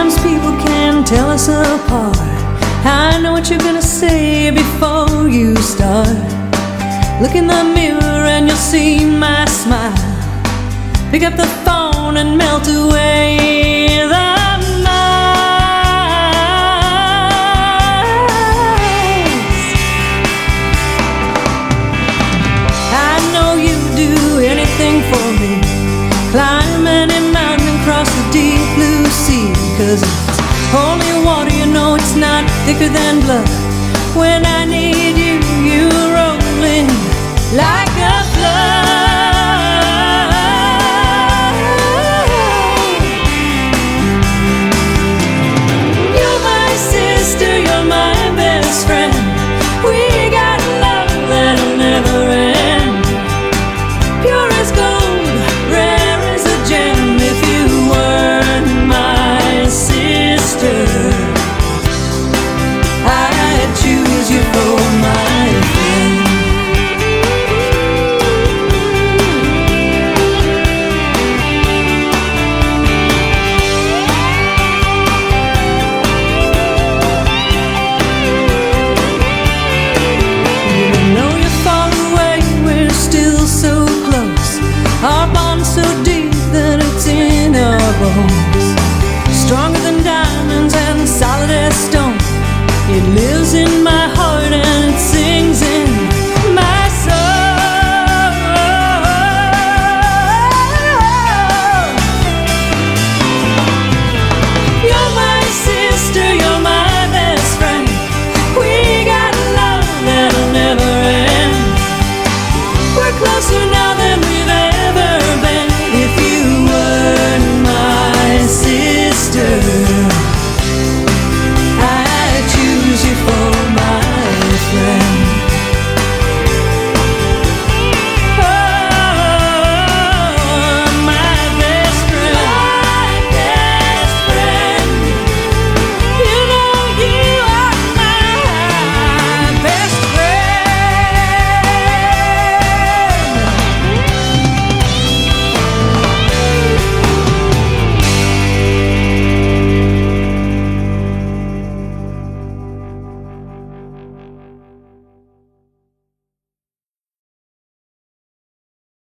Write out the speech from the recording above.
Sometimes people can tell us apart. I know what you're gonna say before you start. Look in the mirror and you'll see my smile. Pick up the phone and melt away the miles. I know you do anything for me. Climb any mountain cross the deep. Cause holy water, you know it's not thicker than blood. When I need you, you're rolling like